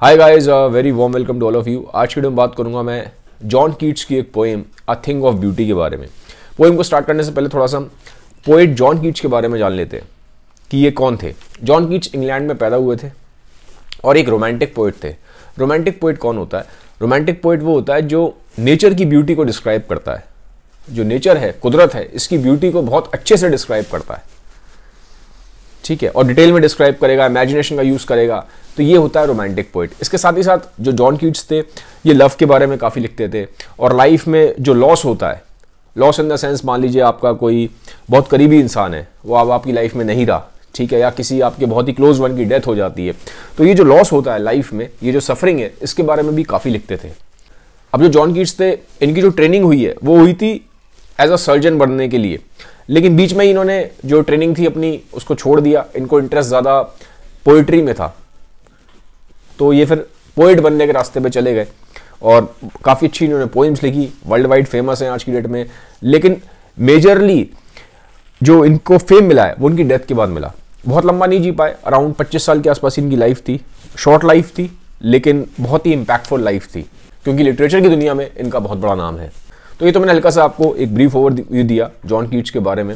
Hi guys very warm welcome to all of you आज की video में बात करूँगा मैं जॉन कीट्स की एक poem a thing of beauty के बारे में। पोएम को स्टार्ट करने से पहले थोड़ा सा पोएट जॉन कीट्स के बारे में जान लेते हैं कि ये कौन थे। जॉन कीट्स इंग्लैंड में पैदा हुए थे और एक रोमांटिक पोइट थे। रोमांटिक पोइट कौन होता है? रोमांटिक पोइट वो होता है जो नेचर की ब्यूटी को डिस्क्राइब करता है। जो नेचर है, कुदरत है, इसकी ब्यूटी को बहुत अच्छे से डिस्क्राइब करता है। ठीक है, और डिटेल में डिस्क्राइब करेगा इमेजिनेशन का यूज़ करेगा तो ये होता है रोमांटिक पोइट इसके साथ ही साथ जो जॉन कीट्स थे, ये लव के बारे में काफ़ी लिखते थे, और लाइफ में जो लॉस होता है लॉस इन द सेंस मान लीजिए आपका कोई बहुत करीबी इंसान है, वो अब आपकी लाइफ में नहीं रहा, ठीक है, या किसी आपके बहुत ही क्लोज वन की डेथ हो जाती है तो ये जो लॉस होता है लाइफ में, ये जो सफरिंग है, इसके बारे में भी काफ़ी लिखते थे. अब जो जॉन कीट्स थे, इनकी जो ट्रेनिंग हुई है, वो हुई थी एज अ सर्जन बनने के लिए. लेकिन बीच में इन्होंने जो ट्रेनिंग थी अपनी, उसको छोड़ दिया। इनको इंटरेस्ट ज़्यादा पोइट्री में था। तो ये फिर पोइट बनने के रास्ते पे चले गए। और काफ़ी अच्छी इन्होंने पोइम्स लिखी। वर्ल्ड वाइड फ़ेमस हैं आज की डेट में। लेकिन मेजरली जो इनको फेम मिला है, वो उनकी डेथ के बाद मिला। बहुत लंबा नहीं जी पाए। अराउंड 25 साल के आसपास इनकी लाइफ थी। शॉर्ट लाइफ थी, लेकिन बहुत ही इम्पैक्टफुल लाइफ थी। क्योंकि लिटरेचर की दुनिया में इनका बहुत बड़ा नाम है। तो ये तो मैंने हल्का सा आपको एक ब्रीफ ओवरव्यू दिया जॉन कीट्स के बारे में।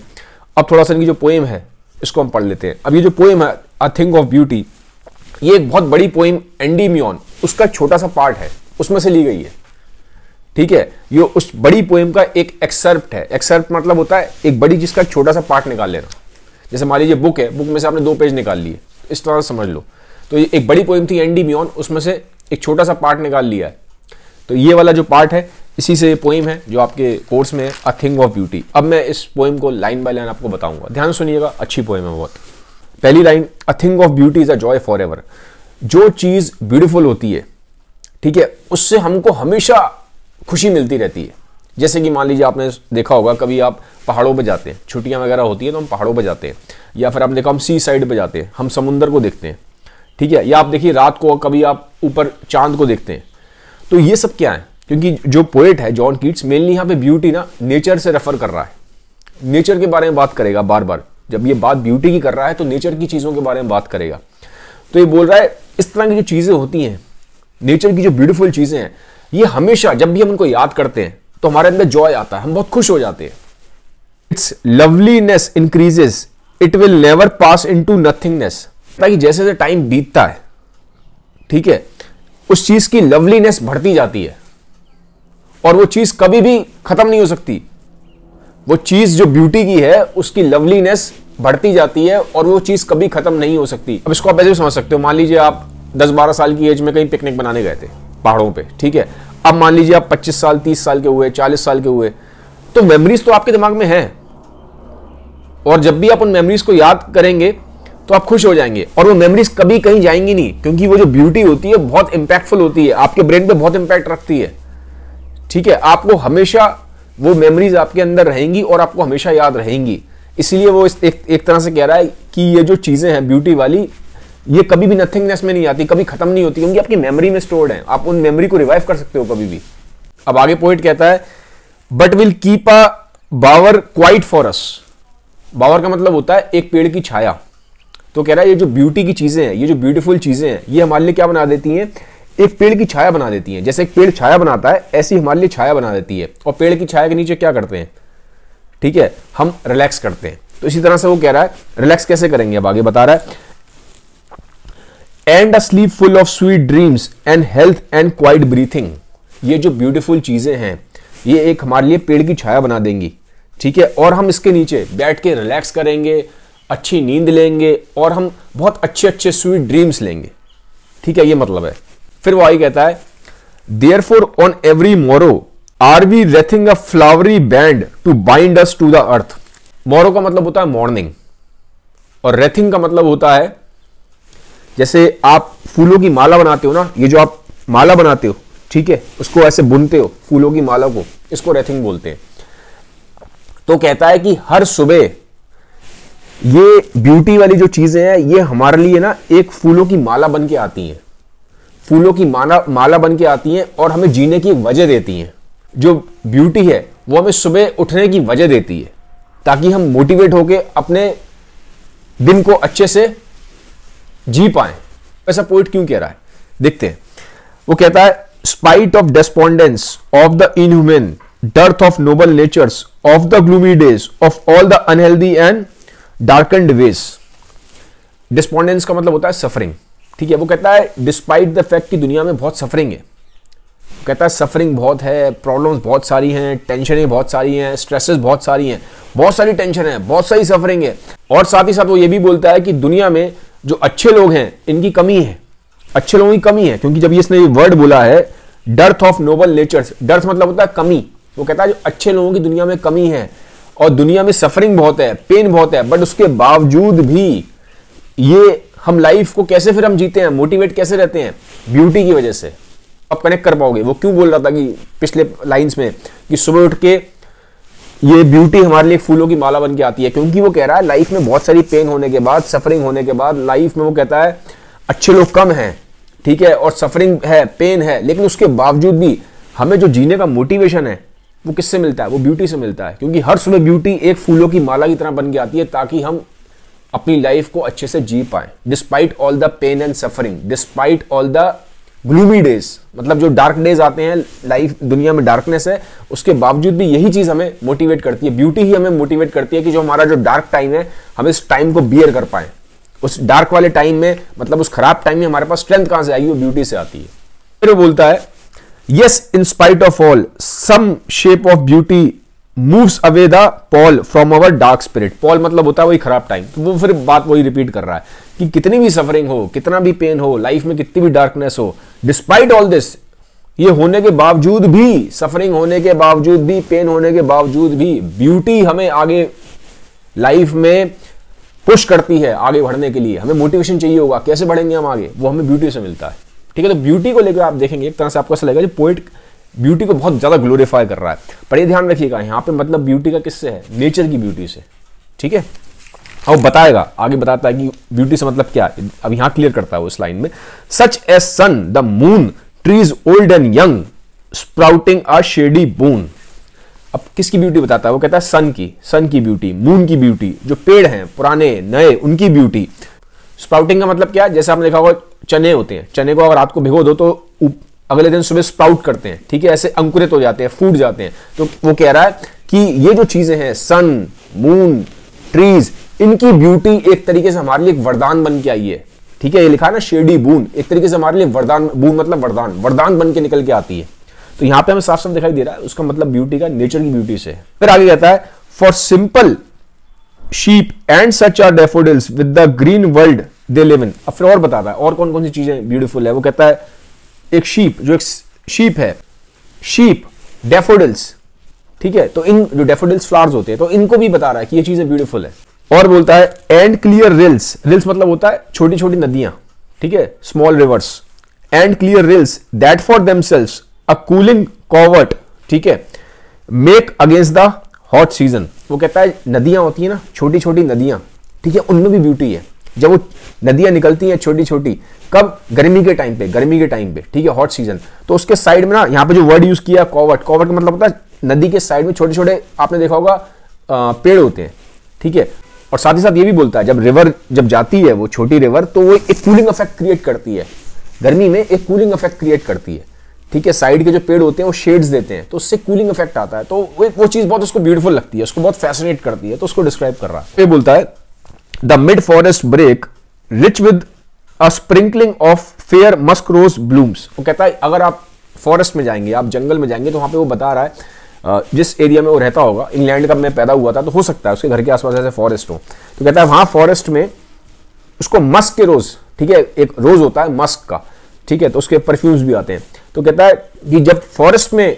अब थोड़ा सा इनकी जो पोएम है, इसको हम पढ़ लेते हैं। अब ये जो पोएम है अ थिंग ऑफ़ ब्यूटी ये एक बहुत बड़ी पोएम एंडीमियन उसका छोटा सा पार्ट है, उसमें से ली गई है। ठीक है? ये उस बड़ी पोएम का एक एक्सर्प्ट है। एक्सर्प्ट मतलब होता है, एक बड़ी जिसका छोटा सा पार्ट निकाल लेना। जैसे मान लीजिए बुक है बुक में से आपने दो पेज निकाल लिए। इस तरह समझ लो। तो ये एक बड़ी पोएम थी एंडी उसमें से एक छोटा सा पार्ट निकाल लिया है। तो ये वाला जो पार्ट है इसी से पोइम है, जो आपके कोर्स में है अ थिंग ऑफ़ ब्यूटी अब मैं इस पोइम को लाइन बाय लाइन आपको बताऊँगा। ध्यान सुनिएगा, अच्छी पोइम है बहुत। पहली line a thing of beauty is a joy forever जो चीज़ ब्यूटीफुल होती है, ठीक है, उससे हमको हमेशा खुशी मिलती रहती है। जैसे कि मान लीजिए आपने देखा होगा, कभी आप पहाड़ों पर जाते हैं, छुट्टियाँ वगैरह होती है तो हम पहाड़ों पर जाते हैं। या फिर आपने देखा, हम सी साइड पर जाते हैं, हम समुंदर को देखते हैं, ठीक है, या आप देखिए रात को कभी आप ऊपर चाँद को देखते हैं। तो ये सब क्या है? क्योंकि जो पोएट है जॉन कीट्स मेनली यहाँ पे ब्यूटी ना नेचर से रेफर कर रहा है। नेचर के बारे में बात करेगा बार बार जब ये बात ब्यूटी की कर रहा है तो नेचर की चीज़ों के बारे में बात करेगा। तो ये बोल रहा है, इस तरह की जो चीज़ें होती हैं नेचर की जो ब्यूटीफुल चीज़ें हैं, ये हमेशा जब भी हम उनको याद करते हैं तो हमारे अंदर जॉय आता है, हम बहुत खुश हो जाते हैं। Its loveliness increases it will never pass into nothingness ताकि जैसे जैसे टाइम बीतता है, ठीक है, उस चीज़ की लवलीनेस बढ़ती जाती है। और वो चीज़ कभी भी खत्म नहीं हो सकती। वो चीज़ जो ब्यूटी की है, उसकी लवलीनेस बढ़ती जाती है और वो चीज़ कभी खत्म नहीं हो सकती। अब इसको आप ऐसे भी समझ सकते हो। मान लीजिए आप 10-12 साल की एज में कहीं पिकनिक बनाने गए थे, पहाड़ों पे, ठीक है? अब मान लीजिए आप 25 साल 30 साल के हुए 40 साल के हुए तो मेमोरीज तो आपके दिमाग में है। और जब भी आप उन मेमोरीज को याद करेंगे तो आप खुश हो जाएँगे। और वो मेमोरीज कभी कहीं जाएँगी नहीं, क्योंकि वो जो ब्यूटी होती है, बहुत इंपैक्टफुल होती है। आपके ब्रेन पे बहुत इंपैक्ट रखती है। ठीक है? आपको हमेशा वो मेमोरीज आपके अंदर रहेंगी और आपको हमेशा याद रहेंगी। इसलिए वो इस एक, एक तरह से कह रहा है कि ये जो चीज़ें हैं ब्यूटी वाली ये कभी भी नथिंगनेस में नहीं आती कभी खत्म नहीं होती क्योंकि आपकी मेमोरी में स्टोर्ड है। आप उन मेमोरी को रिवाइव कर सकते हो कभी भी। अब आगे पॉइंट कहता है but will keep a bower quiet for us bower का मतलब होता है एक पेड़ की छाया। तो कह रहा है ये जो ब्यूटी की चीज़ें हैं ये जो ब्यूटीफुल चीज़ें हैं ये हमारे लिए क्या बना देती हैं? एक पेड़ की छाया बना देती हैं। जैसे एक पेड़ छाया बनाता है, ऐसी हमारे लिए छाया बना देती है। और पेड़ की छाया के नीचे क्या करते हैं? ठीक है, हम रिलैक्स करते हैं। तो इसी तरह से वो कह रहा है रिलैक्स कैसे करेंगे? अब आगे बता रहा है। And a sleep full of sweet dreams and health and quiet breathing ये जो ब्यूटीफुल चीज़ें हैं, ये एक हमारे लिए पेड़ की छाया बना देंगी। ठीक है, और हम इसके नीचे बैठ के रिलैक्स करेंगे, अच्छी नींद लेंगे और हम बहुत अच्छे अच्छे स्वीट ड्रीम्स लेंगे। ठीक है, ये मतलब है। फिर वो आई कहता है therefore on every morrow are we wreathing a flowery band to bind us to the earth morrow का मतलब होता है मॉर्निंग और रेथिंग का मतलब होता है, जैसे आप फूलों की माला बनाते हो ना, ये जो आप माला बनाते हो, ठीक है, उसको ऐसे बुनते हो, फूलों की माला को, इसको रेथिंग बोलते हैं। तो कहता है कि हर सुबह ये ब्यूटी वाली जो चीज़ें हैं, ये हमारे लिए ना एक फूलों की माला बन के आती हैं। फूलों की माला माला बन के आती हैं और हमें जीने की वजह देती हैं। जो ब्यूटी है, वो हमें सुबह उठने की वजह देती है, ताकि हम मोटिवेट होकर अपने दिन को अच्छे से जी पाए। ऐसा पोइट क्यों कह रहा है? देखते हैं। वो कहता है spite of despondence of the inhuman dearth of noble natures of the gloomy days of all the unhealthy and darkened ways despondence का मतलब होता है सफरिंग ठीक है, वो कहता है डिस्पाइट द फैक्ट कि दुनिया में बहुत सफरिंग है। कहता है सफरिंग बहुत है प्रॉब्लम्स बहुत सारी हैं टेंशनें बहुत सारी हैं स्ट्रेसेस बहुत सारी हैं, बहुत सारी टेंशन है, बहुत सारी सफरिंग है। और साथ ही साथ वो ये भी बोलता है कि दुनिया में जो अच्छे लोग हैं, इनकी कमी है। अच्छे लोगों की कमी है, क्योंकि जब इसने ये वर्ड बोला है dearth of noble natures dearth मतलब होता है कमी। वो कहता है, जो अच्छे लोगों की दुनिया में कमी है और दुनिया में सफरिंग बहुत है पेन बहुत है बट उसके बावजूद भी ये हम लाइफ को कैसे फिर हम जीते हैं? मोटिवेट कैसे रहते हैं? ब्यूटी की वजह से। आप कनेक्ट कर पाओगे। वो क्यों बोल रहा था कि पिछले लाइंस में कि सुबह उठ के ये ब्यूटी हमारे लिए फूलों की माला बन के आती है। क्योंकि वो कह रहा है लाइफ में बहुत सारी पेन होने के बाद सफरिंग होने के बाद लाइफ में वो कहता है, अच्छे लोग कम हैं, ठीक है, और सफरिंग है पेन है, लेकिन उसके बावजूद भी हमें जो जीने का मोटिवेशन है, वो किससे मिलता है? वो ब्यूटी से मिलता है। क्योंकि हर सुबह ब्यूटी एक फूलों की माला की तरह बन के आती है, ताकि हम अपनी लाइफ को अच्छे से जी पाए despite all the pain and suffering despite all the gloomy days मतलब जो डार्क डेज़ आते हैं लाइफ दुनिया में डार्कनेस है, उसके बावजूद भी यही चीज़ हमें मोटिवेट करती है ब्यूटी ही हमें मोटिवेट करती है कि जो हमारा जो डार्क टाइम है, हम इस टाइम को बियर कर पाए। उस डार्क वाले टाइम में मतलब उस खराब टाइम में हमारे पास स्ट्रेंथ कहाँ से आएगी वो ब्यूटी से आती है। फिर वो बोलता है yes in spite of all some shape of beauty moves away the pall from our dark spirit pall मतलब होता है वही खराब टाइम तो वो फिर बात वही रिपीट कर रहा है कि कितनी भी सफरिंग हो, कितना भी पेन हो लाइफ में कितनी भी डार्कनेस हो डिस्पाइट ऑल दिस ये होने के बावजूद भी सफरिंग होने के बावजूद भी पेन होने के बावजूद भी ब्यूटी हमें आगे लाइफ में पुश करती है, आगे बढ़ने के लिए। हमें मोटिवेशन चाहिए होगा, कैसे बढ़ेंगे हम आगे? वो हमें ब्यूटी से मिलता है। ठीक है तो ब्यूटी को लेकर आप देखेंगे, एक तरह से आपको ऐसा लगेगा जो पोइट ब्यूटी को बहुत ज़्यादा ग्लोरीफाई कर रहा है। पर ये ध्यान रखिएगा, यहाँ पे मतलब ब्यूटी का किससे है? नेचर की ब्यूटी से। ठीक है? और बताएगा, आगे बताता है कि ब्यूटी से मतलब क्या अब यहाँ क्लियर करता है उस लाइन में। Such as sun the moon trees old and young sprouting a shady boon अब किसकी ब्यूटी बताता है? वो कहता है सन की सन की ब्यूटी मून की ब्यूटी जो पेड़ हैं, पुराने, नए, उनकी ब्यूटी स्प्राउटिंग का मतलब क्या है? जैसे आपने देखा होगा, चने होते हैं। चने को अगर रात को भिगो दो तो अगले दिन सुबह स्प्राउट करते हैं, ठीक है, ऐसे अंकुरित हो जाते हैं, फूट जाते हैं। तो वो कह रहा है कि ये जो चीज़ें हैं सन मून ट्रीज इनकी ब्यूटी एक तरीके से हमारे लिए एक वरदान बन के आई है। ठीक है, ये लिखा है ना शेडी बून एक तरीके से हमारे लिए वरदान बून मतलब वरदान वरदान बन के निकल के आती है। तो यहाँ पे हमें साफ़ साफ़ दिखाई दे रहा है, उसका मतलब ब्यूटी का नेचर की ब्यूटी से। फिर आगे कहता है for simple sheep and such are daffodils with the green world they live in अब फिर और बताता है, और कौन कौन सी चीज़ें ब्यूटीफुल है? वो कहता है एक शीप जो एक शीप है शीप डेफोडिल्स ठीक है? तो इन, जो डेफोडिल्स फ्लावर्स होते हैं तो इनको भी बता रहा है कि ये चीज़ें ब्यूटीफुल है। और बोलता है एंड क्लियर रिल्स रिल्स मतलब होता है छोटी छोटी नदियाँ, ठीक है? Small rivers and clear rills that for themselves a cooling covert ठीक है? Make against the hot season वो कहता है, नदियाँ होती है ना छोटी छोटी नदियाँ, ठीक है? उनमें भी ब्यूटी है। जब वो नदियाँ निकलती हैं छोटी छोटी कब? गर्मी के टाइम पे, गर्मी के टाइम पे, ठीक है हॉट सीज़न तो उसके साइड में ना, यहाँ पे जो वर्ड यूज़ किया कॉवर्ट कॉवर्ट का मतलब होता है नदी के साइड में छोटे छोटे आपने देखा होगा पेड़ होते हैं, ठीक है? और साथ ही साथ ये भी बोलता है, जब रिवर जब जाती है वो छोटी रिवर तो वो एक कूलिंग इफ़ेक्ट क्रिएट करती है। गर्मी में एक कूलिंग इफ़ेक्ट क्रिएट करती है, ठीक है? साइड के जो पेड़ होते हैं, वो शेड्स देते हैं तो उससे कूलिंग इफ़ेक्ट आता है। तो वो वो चीज़ बहुत उसको ब्यूटीफुल लगती है, उसको बहुत फैसिनेट करती है तो उसको डिस्क्राइब कर रहा है। ये बोलता है the mid forest brake rich with a sprinkling of fair musk rose blooms. वो कहता है, अगर आप फॉरेस्ट में जाएँगे, आप जंगल में जाएँगे तो वहाँ पे वो बता रहा है जिस एरिया में वो रहता होगा, इंग्लैंड का मैं पैदा हुआ था तो हो सकता है उसके घर के आसपास ऐसे फॉरेस्ट हो। तो कहता है, वहाँ फॉरेस्ट में उसको मस्क के रोज, ठीक है, एक रोज होता है मस्क का, ठीक है तो उसके परफ्यूम्स भी आते हैं। तो कहता है कि जब फॉरेस्ट में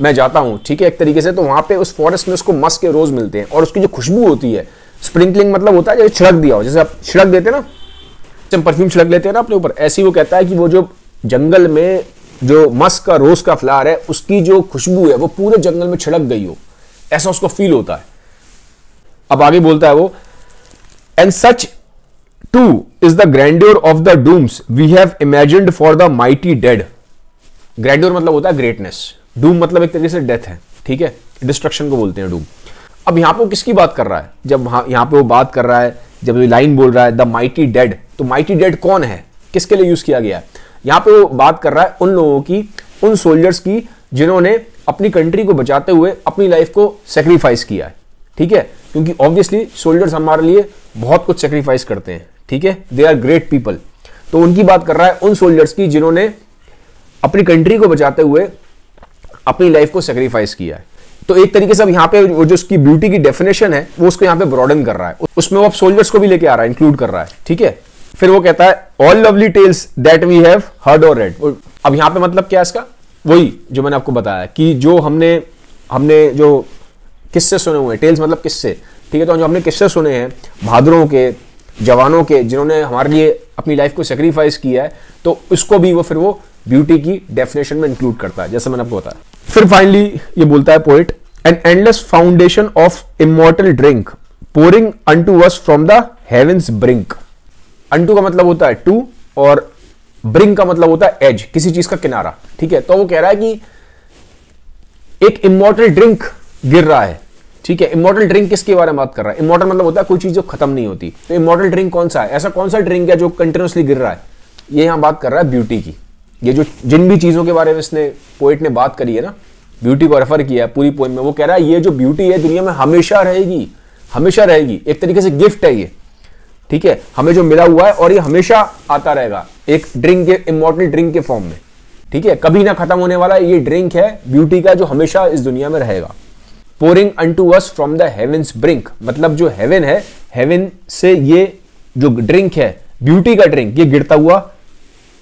मैं जाता हूँ, ठीक है, एक तरीके से तो वहाँ पे उस फॉरेस्ट में उसको मस्क के रोज मिलते हैं, और उसकी जो खुशबू होती है स्प्रिंकलिंग मतलब होता है जैसे छिड़क दिया हो, जैसे आप छिड़क देते ना जब परफ्यूम छिड़क लेते हैं ना अपने ऊपर, ऐसी वो कहता है कि वो जो जंगल में जो मस्क का रोज का फ्लावर है, उसकी जो खुशबू है, वो पूरे जंगल में छिड़क गई हो। ऐसा उसको फील होता है। अब आगे बोलता है वो and such too is the grandeur of the dooms we have imagined for the mighty dead grandeur मतलब होता है ग्रेटनेस डूम मतलब एक तरीके से डेथ है, ठीक है? डिस्ट्रक्शन को बोलते हैं डूम अब यहाँ पे वो किसकी बात कर रहा है? जब यहाँ पे वो बात कर रहा है, जब ये लाइन बोल रहा है, द माइटी डेड तो माइटी डेड कौन है? किसके लिए यूज़ किया गया? है यहाँ पे वो बात कर रहा है उन लोगों की, उन सोल्जर्स की, जिन्होंने अपनी कंट्री को बचाते हुए अपनी लाइफ को सेक्रीफाइस किया है। ठीक है? क्योंकि ऑब्वियसली सोल्जर्स हमारे लिए बहुत कुछ सेक्रीफाइस करते हैं। ठीक है? दे आर ग्रेट पीपल तो उनकी बात कर रहा है उन सोल्जर्स की, जिन्होंने अपनी कंट्री को बचाते हुए अपनी लाइफ को सेक्रीफाइस किया है। तो एक तरीके से अब यहाँ पे जो उसकी ब्यूटी की डेफिनेशन है, वो उसको यहाँ पे ब्रॉडन कर रहा है। उसमें वो अब सोल्जर्स को भी लेके आ रहा है इंक्लूड कर रहा है, ठीक है? फिर वो कहता है all lovely tales that we have heard or read अब यहाँ पे मतलब क्या है इसका? वही जो मैंने आपको बताया कि जो हमने हमने जो किस्से सुने हुए टेल्स मतलब किस्से, ठीक है? तो जो हमने किस्से सुने हैं, बहादुरों के, जवानों के, जिन्होंने हमारे लिए अपनी लाइफ को सेक्रीफाइस किया है तो उसको भी वो फिर वो ब्यूटी की डेफिनेशन में इंक्लूड करता है, जैसे मैंने आपको बताया। फिर फाइनली ये बोलता है poet an endless foundation of immortal drink pouring unto us from the heavens brink unto का मतलब होता है टू और ब्रिंक का मतलब होता है एज किसी चीज़ का किनारा। ठीक है? तो वो कह रहा है कि एक इमोटल ड्रिंक गिर रहा है। ठीक है? इमोर्टल ड्रिंक किसके बारे में बात कर रहा है? इमोर्टल मतलब होता है कोई चीज़ जो खत्म नहीं होती। तो इमोर्टल ड्रिंक कौन सा है? ऐसा कौन सा ड्रिंक है जो कंटिन्यूसली गिर रहा है? ये यहाँ बात कर रहा है ब्यूटी की। ये जो जिन भी चीज़ों के बारे में इसने पोइट ने बात करी है ना ब्यूटी को रेफर किया है पूरी पोइम में, वो कह रहा है, ये जो ब्यूटी है दुनिया में हमेशा रहेगी हमेशा रहेगी, एक तरीके से गिफ्ट है ये, ठीक है? हमें जो मिला हुआ है और ये हमेशा आता रहेगा, एक ड्रिंक के इमोर्टल ड्रिंक के फॉर्म में, ठीक है? कभी ना खत्म होने वाला ये ड्रिंक है ब्यूटी का जो हमेशा इस दुनिया में रहेगा pouring unto us from the heavens brink मतलब जो हेवन है हेवन से ये जो ड्रिंक है ब्यूटी का ड्रिंक ये गिरता हुआ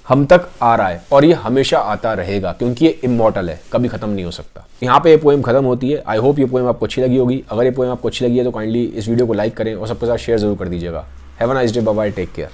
हम तक आ रहा है और ये हमेशा आता रहेगा क्योंकि ये इमोटल है, कभी खत्म नहीं हो सकता। यहाँ पे ये पोएम खत्म होती है। आई होप ये पोएम आपको अच्छी लगी होगी। अगर ये पोएम आपको अच्छी लगी है तो काइंडली इस वीडियो को लाइक करें और सबके साथ शेयर ज़रूर कर दीजिएगा। Have nice day bye take care